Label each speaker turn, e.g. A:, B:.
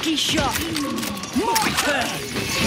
A: Lucky shot. My turn.